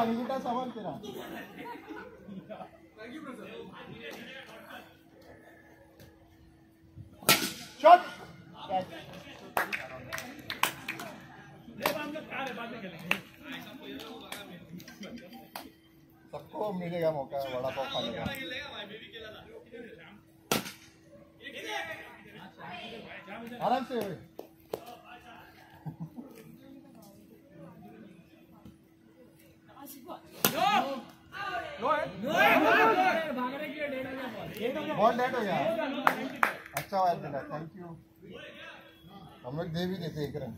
अंगूठा सवाल तेरा। सबको मिलेगा मौका वड़ा पाव खाने का। आराम से। बहुत लेट हो गया अच्छा वाला दिला थैंक यू हम लोग दे भी देते एक रन।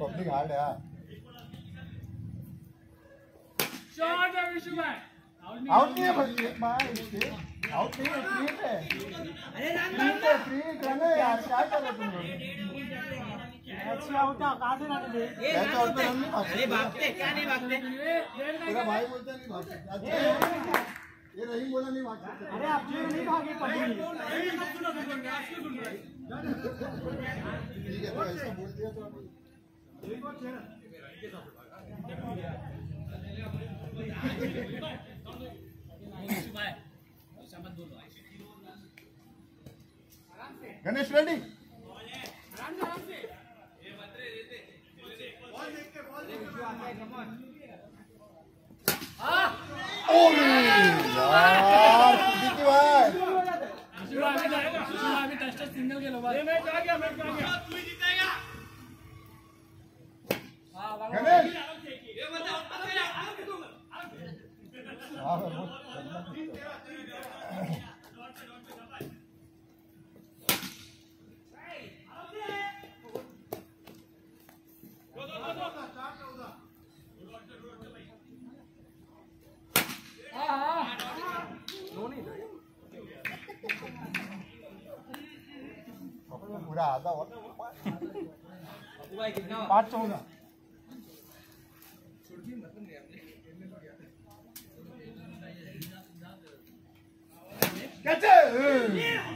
पब्लिक हार्ड है हाँ। आउट नहीं है आउट नहीं है फ्री है। फ्री है फ्री रन है यार क्या कर रहे तुम लोग? तो नहीं भागते भागते क्या नहीं भागते? तेरा भाई बोलता है नहीं भाग सकते अच्छा, ये रहीम बोला नहीं भाग सकते अरे आप नहीं भागे ठीक है तो ऐसा बोल दिया तो आप गणेश रेडी यार सिद्दीकी भाई गणेश हाँ, बहुत- पूरा आधा हुआ पाँच चौदह कैसे?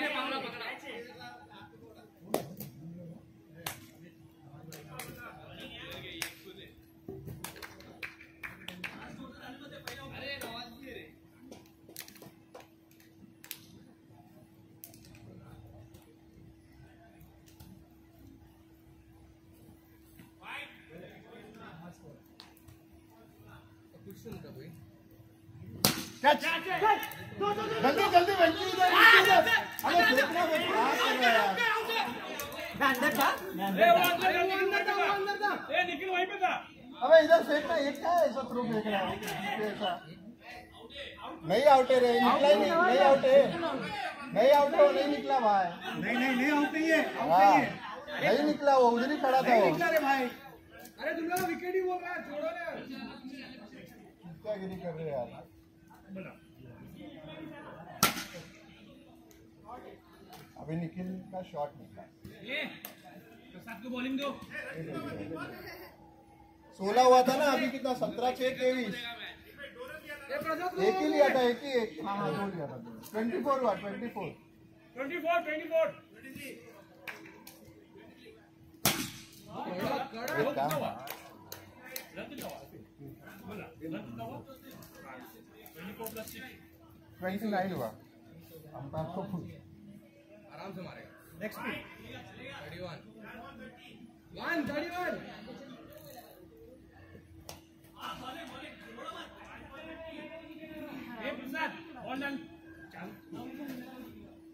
पे कैच जल्दी जल्दी इधर इधर अरे देखना वो क्या कर रहा है यार अबे इधर फेंकना ये क्या है ऐसा थ्रू फेंक रहा है। ऐसा। नहीं आउट है रे निकला ही नहीं नहीं आउट है। नहीं आउट है वो नहीं निकला भाई। नहीं नहीं नहीं आउट नहीं है आउट हाँ नहीं है नहीं निकला वो उधर ही खड़ा था वो। निकला रे भाई। अरे तुम लोग विकेट ही बोल रहा है छोड़ो ना। क्या गिरी कर रहे हैं यार। अभी निखिल का शॉट निकला। बॉलिंग दो। सोलह हुआ था ना अभी कितना? सत्रह छह तेईस। एक ही लिया था एक ही एक। हाँ हाँ दो लिया था ट्वेंटी फोर हुआ twenty four twenty four twenty four वहीं से लाइन हुआ आराम से मारेगा। Next thirty one one thirty one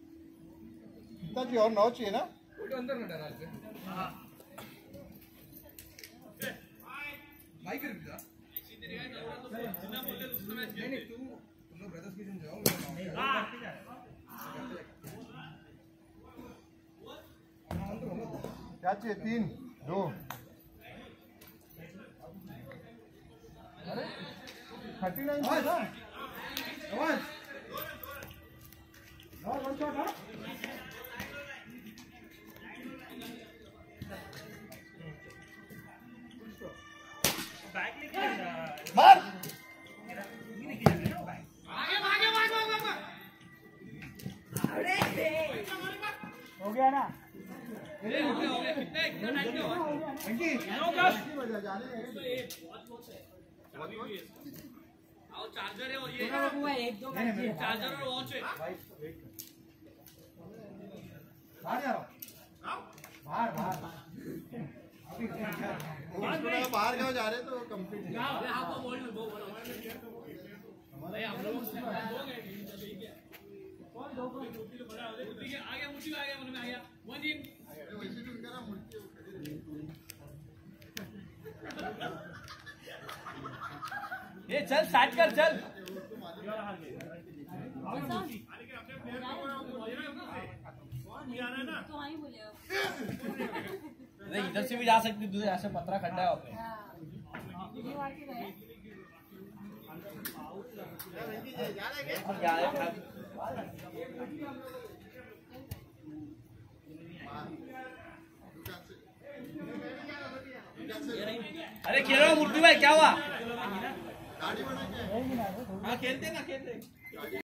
कितना की और नौ चाहिए ना? अंदर ना डाला भाई कर तू क्या चाहिए तीन दो अरे थर्टी नाइन आवाज़ हाँ, one shot, हाँ? मार। हो गया ना? चार्जर है। और ये चार्जर और वॉच है बाहर जा रहा हूँ बाहर बाहर बाहर क्यों जा रहे तो कंप्लीट आपको बोल दो बोलो भाई हम लोग आ गया मुझे आ गया मन में आ गया वन इन। ये चल स्टार्ट कर चल। तो आई बोले अरे इधर से भी जा सकती तुझे ऐसे पतरा खड्डा हैं। अरे खेल रहा मूर्ति भाई, क्या हुआ हाँ खेलते ना, खेलते